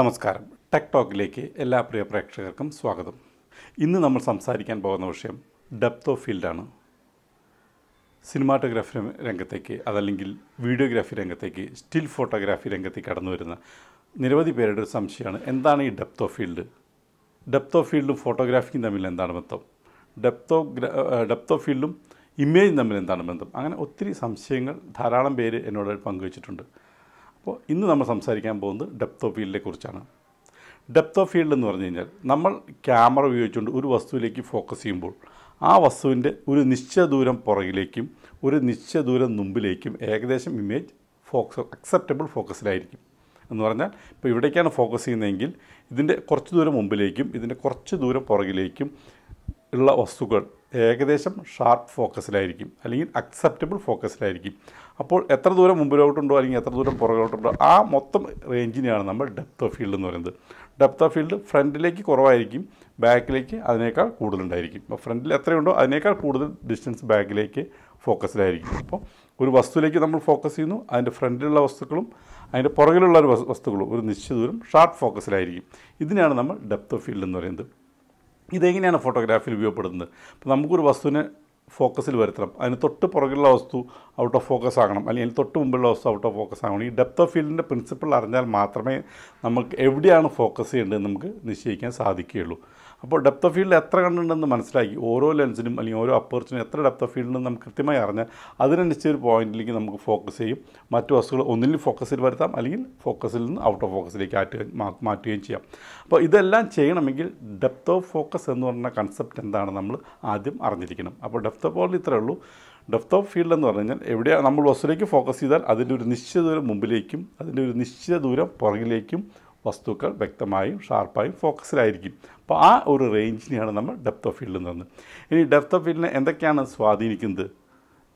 നമസ്കാരം. ടെക് ടോക്കിലേക്ക് എല്ലാ പ്രിയ പ്രേക്ഷകർക്കും സ്വാഗതം. ഇന്ന് നമ്മൾ സംസാരിക്കാൻ പോകുന്ന വിഷയം ഡെപ്ത് ഓഫ് ഫീൽഡാണ് സിനിമാറ്റോഗ്രാഫി രംഗത്തേക്ക് അതല്ലെങ്കിൽ വീഡിയോഗ്രാഫി രംഗത്തേക്ക് സ്റ്റിൽ ഫോട്ടോഗ്രാഫി രംഗത്തേക്ക് കടന്നു വരുന്ന നിരവധി പേരുടെ ഒരു സംശയമാണ്. എന്താണ് ഈ depth of field depth of ഫീൽഡും ഫോട്ടോഗ്രാഫിക്കും തമ്മിൽ എന്താണ് ബന്ധം? ഡെപ്ത് ഓഫ് ഡെപ്ത് ഓഫ് ഫീൽഡും ഇമേജും തമ്മിൽ എന്താണ് ബന്ധം? അങ്ങനെ ഒത്തിരി സംശയങ്ങൾ ധാരാളം പേര് എന്നോട് പങ്കുവച്ചിട്ടുണ്ട്. അപ്പോൾ ഇന്ന് നമ്മൾ സംസാരിക്കാൻ പോകുന്നത് ഡെപ്ത് ഓഫ് ഫീൽഡിനെ കുറിച്ചാണ്. ഡെപ്ത് ഓഫ് ഫീൽഡ് എന്ന് പറഞ്ഞു കഴിഞ്ഞാൽ നമ്മൾ ക്യാമറ ഉപയോഗിച്ചുകൊണ്ട് ഒരു വസ്തുവിലേക്ക് ഫോക്കസ് ചെയ്യുമ്പോൾ ആ വസ്തുവിന്റെ ഒരു നിശ്ചയ ദൂരം പുറകിലേക്കും ഒരു നിശ്ചയ ദൂരം മുമ്പിലേക്കും ഏകദേശം ഇമേജ് ഫോക്കസ് അക്സെപ്റ്റബിൾ ഫോക്കസിലായിരിക്കും എന്ന് പറഞ്ഞാൽ ഇപ്പോൾ ഇവിടേക്കാണ് ഫോക്കസ് ചെയ്യുന്നതെങ്കിൽ ഇതിന്റെ കുറച്ച് ദൂരം മുമ്പിലേക്കും ഇതിന്റെ കുറച്ച് ദൂരം പുറകിലേക്കും ഉള്ള വസ്തുക്കൾ ഏകദേശം ഷാർപ്പ് ഫോക്കസിലായിരിക്കും അല്ലെങ്കിൽ അക്സെപ്റ്റബിൾ ഫോക്കസിലായിരിക്കും. അപ്പോൾ എത്ര ദൂരം മുമ്പിലോട്ടുണ്ടോ അല്ലെങ്കിൽ എത്ര ദൂരം പുറകോട്ടുണ്ടോ ആ മൊത്തം റേഞ്ചിനെയാണ് നമ്മൾ ഡെപ്ത് ഓഫ് ഫീൽഡ് എന്ന് പറയുന്നത്. ഡെപ്ത് ഓഫ് ഫീൽഡ് ഫ്രണ്ടിലേക്ക് കുറവായിരിക്കും ബാക്കിലേക്ക് അതിനേക്കാൾ കൂടുതലുണ്ടായിരിക്കും. അപ്പോൾ ഫ്രണ്ടിൽ എത്രയുണ്ടോ അതിനേക്കാൾ കൂടുതൽ ഡിസ്റ്റൻസ് ബാക്കിലേക്ക് ഫോക്കസിലായിരിക്കും. അപ്പോൾ ഒരു വസ്തുവിലേക്ക് നമ്മൾ ഫോക്കസ് ചെയ്യുന്നു അതിന്റെ ഫ്രണ്ടിലുള്ള വസ്തുക്കളും അതിന്റെ പുറകിലുള്ള ഒരു വസ്തുക്കളും ഒരു നിശ്ചിത ദൂരം ഷാർപ്പ് ഫോക്കസിലായിരിക്കും. ഇതിനാണ് നമ്മൾ ഡെപ്ത് ഓഫ് ഫീൽഡ് എന്ന് പറയുന്നത്. ഇതെങ്ങനെയാണ് ഫോട്ടോഗ്രാഫിയിൽ ഉപയോഗപ്പെടുന്നത്? അപ്പോൾ നമുക്കൊരു വസ്തുവിനെ ഫോക്കസിൽ വരുത്തണം. അതിന് തൊട്ട് പുറകിലുള്ള വസ്തു ഔട്ട് ഓഫ് ഫോക്കസ് ആകണം. അല്ലെങ്കിൽ തൊട്ട് മുമ്പുള്ള വസ്തു ഔട്ട് ഓഫ് ഫോക്കസ് ആകണം. ഈ ഡെപ്ത് ഓഫ് ഫീൽഡിന്റെ പ്രിൻസിപ്പിൾ അറിഞ്ഞാൽ മാത്രമേ നമുക്ക് എവിടെയാണ് ഫോക്കസ് ചെയ്യേണ്ടത് നമുക്ക് നിശ്ചയിക്കാൻ സാധിക്കുകയുള്ളൂ. അപ്പോൾ ഡെപ്ത് ഓഫ് ഫീൽഡ് എത്ര കണ്ടുണ്ടെന്ന് മനസ്സിലാക്കി. ഓരോ ലെൻസിനും അല്ലെങ്കിൽ ഓരോ അപ്പേർച്ചിനും എത്ര ഡെപ്ത് ഓഫ് ഫീൽഡിനും നമുക്ക് കൃത്യമായി അറിഞ്ഞാൽ അതിനനുസരിച്ച് ഒരു പോയിന്റിലേക്ക് നമുക്ക് ഫോക്കസ് ചെയ്യും. മറ്റു വസ്തുക്കൾ ഒന്നിൽ ഫോക്കസിൽ വരുത്താം. അല്ലെങ്കിൽ ഫോക്കസിൽ നിന്ന് ഔട്ട് ഓഫ് ഫോക്കസിലേക്ക് ആറ്റുക മാറ്റുകയും ചെയ്യാം. അപ്പോൾ ഇതെല്ലാം ചെയ്യണമെങ്കിൽ ഡെപ്ത് ഓഫ് ഫോക്കസ് എന്ന് പറഞ്ഞ കൺസെപ്റ്റ് എന്താണ് നമ്മൾ ആദ്യം അറിഞ്ഞിരിക്കണം. അപ്പോൾ ഡെപ്ത് ഓഫ് ഫോൾഡ് ഇത്രയേ ഉള്ളൂ. ഡെപ്ത് ഓഫ് ഫീൽഡ് എന്ന് പറഞ്ഞു കഴിഞ്ഞാൽ എവിടെയാണ് നമ്മൾ വസ്തുവിലേക്ക് ഫോക്കസ് ചെയ്താൽ അതിന്റെ ഒരു നിശ്ചിത ദൂരം മുമ്പിലേക്കും അതിന്റെ ഒരു നിശ്ചിത ദൂരം പുറകിലേക്കും വസ്തുക്കൾ വ്യക്തമായും ഷാർപ്പായും ഫോക്കസിലായിരിക്കും അപ്പോൾ ആ ഒരു റേഞ്ചിനെയാണ് നമ്മൾ ഡെപ്ത് ഓഫ് ഫീൽഡ് എന്ന് പറയുന്നത് ഇനി ഡെപ്ത് ഓഫ് ഫീൽഡിനെ എന്തൊക്കെയാണ് സ്വാധീനിക്കുന്നത്?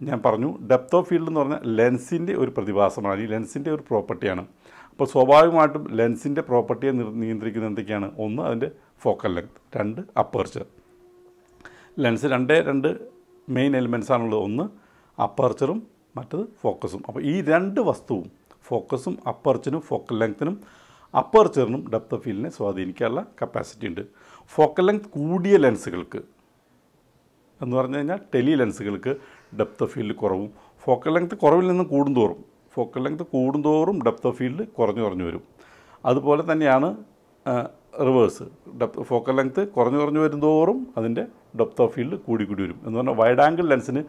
ഞാൻ പറഞ്ഞു ഡെപ്ത് ഓഫ് ഫീൽഡ് എന്ന് പറഞ്ഞാൽ ലെൻസിന്റെ ഒരു പ്രതിഭാസമാണ് ഈ ലെൻസിന്റെ ഒരു പ്രോപ്പർട്ടിയാണ് അപ്പോൾ സ്വാഭാവികമായിട്ടും ലെൻസിന്റെ പ്രോപ്പർട്ടിയെ നിയന്ത്രിക്കുന്നത് എന്തൊക്കെയാണ്? ഒന്ന് അതിന്റെ ഫോക്കൽ ലെങ്ത് രണ്ട് അപ്പർച്ചർ ലെൻസ് രണ്ടേ രണ്ട് മെയിൻ എലിമെൻസ് ആണുള്ളത്. ഒന്ന് അപ്പർച്ചറും മറ്റത് ഫോക്കസും അപ്പോൾ ഈ രണ്ട് വസ്തുവും ഫോക്കസും അപ്പർച്ചറിനും ഫോക്കൽ ലെങ്ത്തിനും അപ്പർച്ചറിനും ഡെപ്ത് ഓഫ് ഫീൽഡിനെ സ്വാധീനിക്കാനുള്ള കപ്പാസിറ്റി ഉണ്ട്. ഫോക്കൽ ലെങ്ത് കൂടിയ ലെൻസുകൾക്ക് എന്ന് പറഞ്ഞു കഴിഞ്ഞാൽ ടെലി ലെൻസുകൾക്ക് ഡെപ്ത് ഓഫ് ഫീൽഡ് കുറവും. ഫോക്കൽ ലെങ്ത് കുറവിൽ നിന്ന് കൂടുന്തോറും ഫോക്കൽ ലെങ്ത് കൂടുന്തോറും ഡെപ്ത് ഓഫ് ഫീൽഡ് കുറഞ്ഞു കുറഞ്ഞു വരും. അതുപോലെ തന്നെയാണ് റിവേഴ്സ് ഡെപ്ത് ഫോക്കൽ ലെങ്ത് കുറഞ്ഞു കുറഞ്ഞു വരുന്തോറും അതിന്റെ ഡെപ്ത് ഓഫ് ഫീൽഡ് കൂടി കൂടി വരും. എന്ന് പറഞ്ഞാൽ വൈഡ് ആംഗിൾ ലെൻസിന്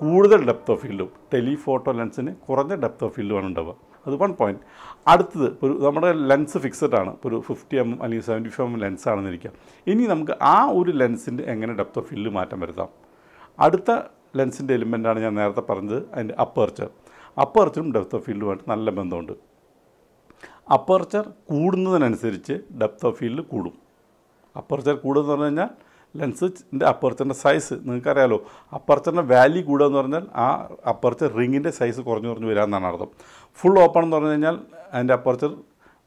കൂടുതൽ ഡെപ്ത് ഓഫ് ഫീൽഡും ടെലിഫോട്ടോ ലെൻസിന് കുറഞ്ഞ ഡെപ്ത് ഓഫ് ഫീൽഡുമാണ് ഉണ്ടാവുക. അത് വൺ പോയിന്റ് അടുത്തത് ഒരു നമ്മുടെ ലെൻസ് ഫിക്സഡ് ആണ്. ഒരു ഫിഫ്റ്റി എം അല്ലെങ്കിൽ സെവന്റി ഫൈവ് എം ലെൻസ് ആണെന്ന് ഇരിക്കാം ഇനി നമുക്ക് ആ ഒരു ലെൻസിന്റെ എങ്ങനെ ഡെപ്ത് ഓഫ് ഫീൽഡ് മാറ്റം വരുത്താം? അടുത്ത ലെൻസിന്റെ എലിമെന്റാണ് ഞാൻ നേരത്തെ പറഞ്ഞത് അതിന്റെ അപ്പർച്ചർ അപ്പർച്ചറും ഡെപ്ത് ഓഫ് ഫീൽഡുമായിട്ട് നല്ല ബന്ധമുണ്ട്. അപ്പർച്ചർ കൂടുന്നതിനനുസരിച്ച് ഡെപ്ത് ഓഫ് ഫീൽഡ് കൂടും. അപ്പർച്ചർ കൂടുന്നതെന്ന് പറഞ്ഞു കഴിഞ്ഞാൽ ലെൻസിന്റെ അപ്പർച്ചറിന്റെ സൈസ് നിങ്ങൾക്കറിയാലോ. അപ്പർച്ചറിന്റെ വാല്യൂ കൂടുക എന്ന് പറഞ്ഞാൽ ആ അപ്പർച്ചർ റിങ്ങിന്റെ സൈസ് കുറഞ്ഞു കുറഞ്ഞു വരിക എന്നാണ് അർത്ഥം. ഫുൾ ഓപ്പൺ എന്ന് പറഞ്ഞു കഴിഞ്ഞാൽ അതിന്റെ അപ്പർച്ചർ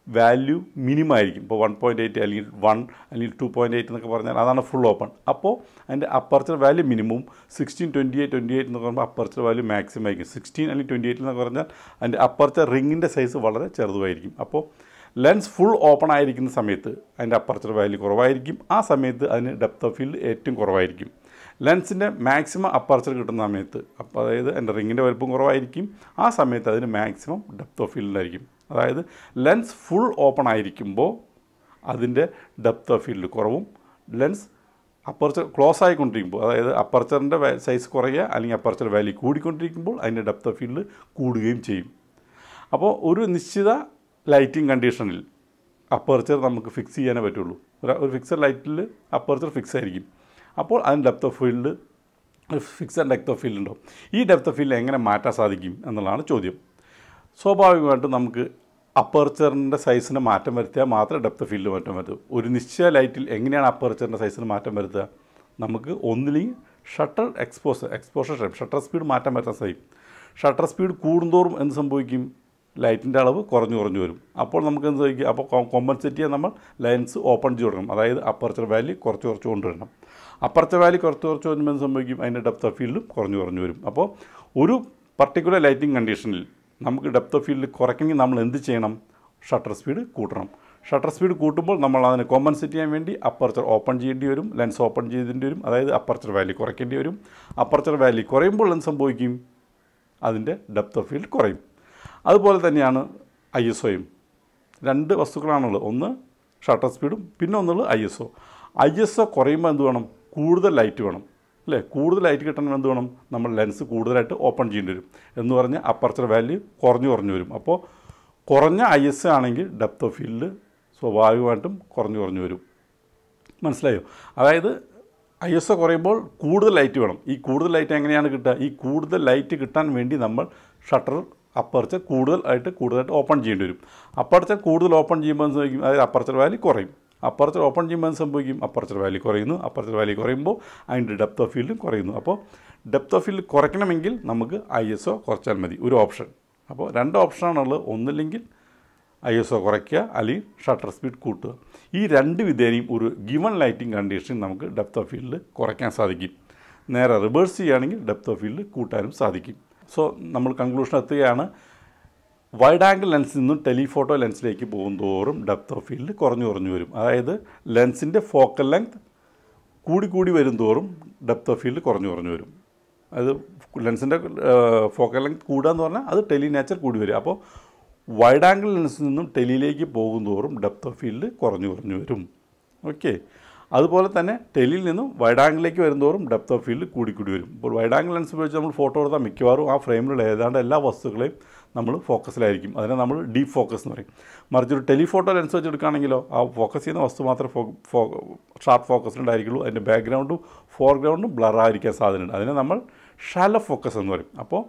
വാല്യൂ മിനിമം ആയിരിക്കും. ഇപ്പോൾ വൺ പോയിന്റ് എയ്റ്റ് അല്ലെങ്കിൽ വൺ അല്ലെങ്കിൽ ടു പോയിന്റ് എയ്റ്റ് എന്നൊക്കെ പറഞ്ഞാൽ അതാണ് ഫുൾ ഓപ്പൺ അപ്പോൾ അതിന്റെ aperture value minimum sixteen twenty eight twenty eight എന്നൊക്കെ പറയുമ്പോൾ അപ്പർച്ചർ വാല്യൂ മാക്സിമം ആയിരിക്കും. സിക്സ്റ്റീൻ അല്ലെങ്കിൽ ട്വന്റി എയ്റ്റ് എന്നൊക്കെ പറഞ്ഞാൽ അതിന്റെ അപ്പർച്ചർ റിങ്ങിന്റെ സൈസ് വളരെ ചെറുതുമായിരിക്കും അപ്പോൾ ലെൻസ് ഫുൾ ഓപ്പൺ ആയിരിക്കുന്ന സമയത്ത് അതിന്റെ അപ്പർച്ചർ വാല്യൂ കുറവായിരിക്കും. ആ സമയത്ത് അതിന് ഡെപ്ത് ഓഫ് ഫീൽഡ് ഏറ്റവും കുറവായിരിക്കും. ലെൻസിന്റെ മാക്സിമം അപ്പർച്ചർ കിട്ടുന്ന സമയത്ത് അപ്പോൾ അതായത് എന്റെ റിങ്ങിന്റെ വലുപ്പം കുറവായിരിക്കും. ആ സമയത്ത് അതിന് മാക്സിമം ഡെപ്ത് ഓഫ് ഫീൽഡ് ആയിരിക്കും. അതായത് ലെൻസ് ഫുൾ ഓപ്പൺ ആയിരിക്കുമ്പോൾ അതിന്റെ ഡെപ്ത് ഓഫ് ഫീൽഡ് കുറവും. ലെൻസ് അപ്പർച്ചർ ക്ലോസ് ആയിക്കൊണ്ടിരിക്കുമ്പോൾ അതായത് അപ്പർച്ചറിന്റെ സൈസ് കുറയുക അല്ലെങ്കിൽ അപ്പർച്ചർ വാല്യൂ കൂടിക്കൊണ്ടിരിക്കുമ്പോൾ അതിന്റെ ഡെപ്ത് ഓഫ് ഫീൽഡ് കൂടുകയും ചെയ്യും. അപ്പോൾ ഒരു നിശ്ചിത ലൈറ്റിംഗ് കണ്ടീഷനിൽ അപ്പർച്ചർ നമുക്ക് ഫിക്സ് ചെയ്യാനേ പറ്റുള്ളൂ. ഒരു- ഫിക്സഡ് ലൈറ്റിൽ അപ്പർച്ചർ ഫിക്സ് ആയിരിക്കും. അപ്പോൾ അതിന് depth of field fixed depth of field ഉണ്ടാവും. ഈ ഡെപ്ത് ഓഫ് ഫീൽഡ് എങ്ങനെ മാറ്റാൻ സാധിക്കും എന്നുള്ളതാണ് ചോദ്യം. സ്വാഭാവികമായിട്ടും നമുക്ക് അപ്പർച്ചറിന്റെ സൈസിന് മാറ്റം വരുത്തിയാൽ മാത്രമേ ഡെപ്ത് ഫീൽഡ് മാറ്റം വരുത്തൂ ഒരു നിശ്ചയ ലൈറ്റിൽ എങ്ങനെയാണ് അപ്പർച്ചറിന്റെ സൈസിന് മാറ്റം വരുത്തുക? നമുക്ക് ഒന്നില്ലെങ്കിൽ shutter expose exposure shutter speed മാറ്റം വരുത്താൻ സാധിക്കും ഷട്ടർ സ്പീഡ് കൂടുന്തോറും എന്ത് സംഭവിക്കും? ലൈറ്റിന്റെ അളവ് കുറഞ്ഞു കുറഞ്ഞു വരും. അപ്പോൾ നമുക്ക് എന്ത് ചോദിക്കുക അപ്പോൾ കോമ്പൻസേറ്റ് ചെയ്യാൻ നമ്മൾ ലൈൻസ് ഓപ്പൺ ചെയ്ത് കൊടുക്കണം. അതായത് അപ്പർച്ചർ വാല്യൂ കുറച്ച് കുറച്ച് കൊണ്ടുവരണം അപ്പർച്ചർ വാല്യൂ കുറച്ച് കുറച്ച് വരുമ്പോൾ എന്ത് സംഭവിക്കും? അതിന്റെ ഡെപ്ത് ഓഫ് ഫീൽഡും കുറഞ്ഞു കുറഞ്ഞു വരും. അപ്പോൾ ഒരു പർട്ടിക്കുലർ ലൈറ്റിംഗ് കണ്ടീഷനിൽ നമുക്ക് ഡെപ്ത് ഓഫ് ഫീൽഡ് കുറയ്ക്കണമെങ്കിൽ നമ്മൾ എന്ത് ചെയ്യണം? ഷട്ടർ സ്പീഡ് കൂട്ടണം. ഷട്ടർ സ്പീഡ് കൂട്ടുമ്പോൾ നമ്മൾ അതിനെ കോമ്പൻസേറ്റ് ചെയ്യാൻ വേണ്ടി അപ്പർച്ചർ ഓപ്പൺ ചെയ്യേണ്ടി വരും. ലെൻസ് ഓപ്പൺ ചെയ്തേണ്ടി വരും. അതായത് അപ്പർച്ചർ വാല്യൂ കുറയ്ക്കേണ്ടി വരും. അപ്പർച്ചർ വാല്യൂ കുറയുമ്പോൾ എന്ത് സംഭവിക്കും? അതിന്റെ ഡെപ്ത് ഓഫ് ഫീൽഡ് കുറയും. അതുപോലെ തന്നെയാണ് ഐ എസ് ഒയും രണ്ട് വസ്തുക്കളാണുള്ളത്. ഒന്ന് ഷട്ടർ സ്പീഡും പിന്നെ ഒന്നുള്ളത് I S O I S O കുറയുമ്പോൾ എന്ത് വേണം? കൂടുതൽ ലൈറ്റ് വേണം. അല്ലേ? കൂടുതൽ ലൈറ്റ് കിട്ടണം എന്ത് വേണം? നമ്മൾ ലെൻസ് കൂടുതലായിട്ട് ഓപ്പൺ ചെയ്യേണ്ടി വരും. എന്ന് പറഞ്ഞാൽ അപ്പർച്ചർ വാല്യൂ കുറഞ്ഞു കുറഞ്ഞു വരും. അപ്പോൾ കുറഞ്ഞ ഐ എസ് ആണെങ്കിൽ ഡെപ്ത് ഓഫ് ഫീൽഡ് സ്വാഭാവികമായിട്ടും കുറഞ്ഞു കുറഞ്ഞു വരും. മനസ്സിലായോ? അതായത് ഐ എസ് ഒ കുറയുമ്പോൾ കൂടുതൽ ലൈറ്റ് വേണം. ഈ കൂടുതൽ ലൈറ്റ് എങ്ങനെയാണ് കിട്ടുക? ഈ കൂടുതൽ ലൈറ്റ് കിട്ടാൻ വേണ്ടി നമ്മൾ ഷട്ടർ അപ്പർച്ചർ കൂടുതലായിട്ട് കൂടുതലായിട്ട് ഓപ്പൺ ചെയ്യേണ്ടി വരും. അപ്പർച്ചർ കൂടുതൽ ഓപ്പൺ ചെയ്യുമ്പോൾ സംഭവിക്കും? അതായത് അപ്പർച്ചർ വാല്യൂ കുറയും. അപ്പർച്ചർ ഓപ്പൺ ചെയ്യുമ്പോൾ സംഭവിക്കും? അപ്പർച്ചർ വാല്യൂ കുറയുന്നു. അപ്പർച്ചർ വാല്യൂ കുറയുമ്പോൾ അതിന്റെ ഡെപ്ത് ഓഫ് ഫീൽഡും കുറയുന്നു. അപ്പോൾ ഡെപ്ത് ഓഫ് ഫീൽഡ് കുറയ്ക്കണമെങ്കിൽ നമുക്ക് ഐ എസ് ഒ കുറച്ചാൽ മതി. ഒരു ഓപ്ഷൻ. അപ്പോൾ രണ്ട് ഓപ്ഷനാണുള്ളത്. ഒന്നില്ലെങ്കിൽ ഐ എസ് ഒ കുറയ്ക്കുക അല്ലെങ്കിൽ ഷട്ടർ സ്പീഡ് കൂട്ടുക. ഈ രണ്ട് വിധേനയും ഒരു ഗിവൺ ലൈറ്റിംഗ് കണ്ടീഷനിൽ നമുക്ക് ഡെപ്ത് ഓഫ് ഫീൽഡ് കുറയ്ക്കാൻ സാധിക്കും. നേരെ റിവേഴ്സ് ചെയ്യുകയാണെങ്കിൽ ഡെപ്ത് ഓഫ് ഫീൽഡ് കൂട്ടാനും സാധിക്കും. സോ നമ്മൾ കൺക്ലൂഷൻ എത്തുകയാണ്. വൈഡ് ആംഗിൾ ലെൻസിൽ നിന്നും ടെലിഫോട്ടോ ലെൻസിലേക്ക് പോകുന്തോറും ഡെപ്ത് ഓഫ് ഫീൽഡ് കുറഞ്ഞു കുറഞ്ഞു വരും. അതായത് ലെൻസിന്റെ ഫോക്കൽ ലെങ്ത് കൂടി കൂടി വരും തോറും ഡെപ്ത് ഓഫ് ഫീൽഡ് കുറഞ്ഞു കുറഞ്ഞു വരും. അത് ലെൻസിന്റെ ഫോക്കൽ ലെങ്ത് കൂടുക എന്ന് പറഞ്ഞാൽ അത് ടെലി നേച്ചർ കൂടി വരും. അപ്പോൾ വൈഡ് ആംഗിൾ ലെൻസിൽ നിന്നും ടെലിയിലേക്ക് പോകുന്തോറും ഡെപ്ത് ഓഫ് ഫീൽഡ് കുറഞ്ഞു കുറഞ്ഞു വരും. ഓക്കെ അതുപോലെ തന്നെ ടെലിയിൽ നിന്നും വൈഡ് ആംഗിളിലേക്ക് വരുന്തോറും ഡെപ്ത് ഓഫ് ഫീൽഡ് കൂടിക്കൂടി കൂടി വരും. ഇപ്പോൾ വൈഡ് ആംഗിൾ ലെൻസ് ഉപയോഗിച്ച് നമ്മൾ ഫോട്ടോ എടുത്താൽ മിക്കവാറും ആ ഫ്രെയിമിലുള്ള ഏതാണ്ട് എല്ലാ വസ്തുക്കളെയും നമ്മൾ ഫോക്കസിലായിരിക്കും അതിനെ നമ്മൾ ഡീപ്പ് ഫോക്കസ് എന്ന് പറയും. മറിച്ച് ഒരു ടെലിഫോട്ടോ ലെൻസ് വെച്ച് എടുക്കുകയാണെങ്കിലോ ആ ഫോക്കസ് ചെയ്യുന്ന വസ്തു മാത്രമേ ഫോ ഷാർപ്പ് ഫോക്കസിലുണ്ടായിരിക്കുള്ളൂ അതിന്റെ ബാക്ക്ഗ്രൗണ്ടും ഫോർഗ്രൗണ്ടും ബ്ലറായിരിക്കാൻ സാധ്യതയുണ്ട്. അതിനെ നമ്മൾ ഷാലോ ഫോക്കസ് എന്ന് പറയും. അപ്പോൾ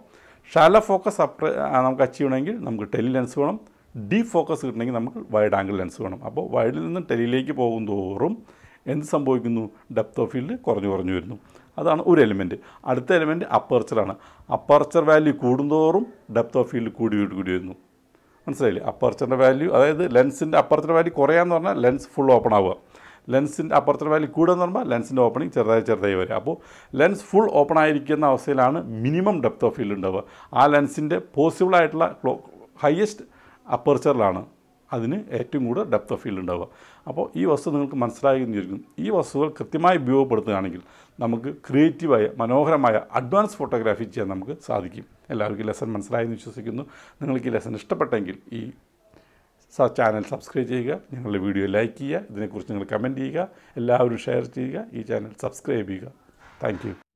ഷാലോ ഫോക്കസ് അപ്ര നമുക്ക് അച്ചീവ് ചെയ്യണമെങ്കിൽ നമുക്ക് ടെലി ലെൻസ് വേണം. ഡീപ്പ് ഫോക്കസ് കിട്ടണമെങ്കിൽ നമുക്ക് വൈഡ് ആംഗിൾ ലെൻസ് വേണം. അപ്പോൾ വൈഡിൽ നിന്നും ടെലിയിലേക്ക് പോകും തോറും എന്ത് സംഭവിക്കുന്നു? ഡെപ്ത് ഓഫ് ഫീൽഡ് കുറഞ്ഞു കുറഞ്ഞു വരുന്നു. അതാണ് ഒരു എലിമെന്റ് അടുത്ത എലിമെന്റ് അപ്പർച്ചറാണ് അപ്പർച്ചർ വാല്യൂ കൂടുന്തോറും ഡെപ്ത് ഓഫ് ഫീൽഡ് കൂടി കൂടി വരുന്നു. മനസ്സിലായില്ലേ? അപ്പർച്ചറിന്റെ വാല്യൂ അതായത് ലെൻസിന്റെ അപ്പർച്ചർ വാല്യൂ കുറയാന്ന് പറഞ്ഞാൽ ലെൻസ് ഫുൾ ഓപ്പൺ ആവുക. ലെൻസിന്റെ അപ്പർച്ചർ വാല്യൂ കൂടുകയെന്ന് പറയുമ്പോൾ ലെൻസിന്റെ ഓപ്പണിങ് ചെറുതായി ചെറുതായി വരിക. അപ്പോൾ ലെൻസ് ഫുൾ ഓപ്പൺ ആയിരിക്കുന്ന അവസ്ഥയിലാണ് മിനിമം ഡെപ്ത് ഓഫ് ഫീൽഡ് ഉണ്ടാവുക. ആ ലെൻസിന്റെ പോസിബിളായിട്ടുള്ള ഹയസ്റ്റ് അപ്പർച്ചറിലാണ് അതിന് ഏറ്റവും കൂടുതൽ ഡെപ്ത് ഓഫ് ഫീൽഡ് ഉണ്ടാവുക. അപ്പോൾ ഈ വസ്തു നിങ്ങൾക്ക് മനസ്സിലായി വിചാരിക്കും ഈ വസ്തുക്കൾ കൃത്യമായി ഉപയോഗപ്പെടുത്തുകയാണെങ്കിൽ നമുക്ക് ക്രിയേറ്റീവായ മനോഹരമായ അഡ്വാൻസ് ഫോട്ടോഗ്രാഫി ചെയ്യാൻ നമുക്ക് സാധിക്കും. എല്ലാവർക്കും ലെസൺ മനസ്സിലായെന്ന് വിശ്വസിക്കുന്നു. നിങ്ങൾക്ക് ഈ ലെസൺ ഇഷ്ടപ്പെട്ടെങ്കിൽ ഈ ചാനൽ സബ്സ്ക്രൈബ് ചെയ്യുക ഞങ്ങളുടെ വീഡിയോ ലൈക്ക് ചെയ്യുക ഇതിനെക്കുറിച്ച് നിങ്ങൾ കമന്റ് ചെയ്യുക എല്ലാവരും ഷെയർ ചെയ്യുക ഈ ചാനൽ സബ്സ്ക്രൈബ് ചെയ്യുക. താങ്ക്